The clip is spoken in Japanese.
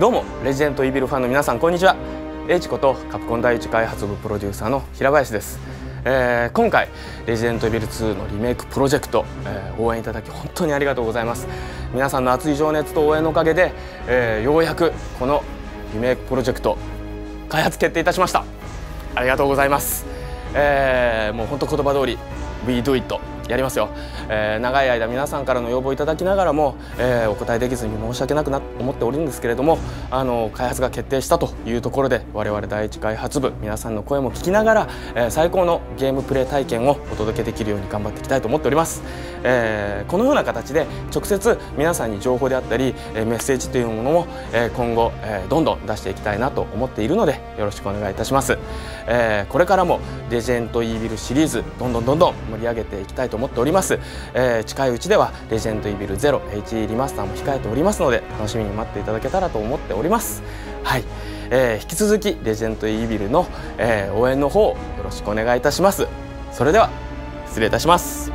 どうもレジェンドイービルファンの皆さんこんにちは。H ことカプコン第一開発部プロデューサーの平林です、えー、今回レジェンドイービル2のリメイクプロジェクト、えー、応援いただき本当にありがとうございます。皆さんの熱い情熱と応援のおかげで、えー、ようやくこのリメイクプロジェクト開発決定いたしました。ありがとうございます、えー、もう本当言葉通り We do it やりますよ、えー、長い間皆さんからの要望いただきながらも、えー、お答えできずに申し訳なくな思っておるんですけれどもあの開発が決定したというところで我々第一開発部皆さんの声も聞きながら、えー、最高のゲームプレイ体験をお届けできるように頑張っていきたいと思っております、えー、このような形で直接皆さんに情報であったり、えメッセージというものも、え今後、えどんどん出していきたいなと思っているのでよろしくお願いいたします、えこれからもレジェンドイービルシリーズどんどんどんどん盛り上げていきたいと思っております、えー、近いうちではレジェンドイービルゼロ HD リマスターも控えておりますので楽しみに待っていただけたらと思っております。おります。はい、えー、引き続きレジェンドイービルの、えー、応援の方よろしくお願いいたします。それでは失礼いたします。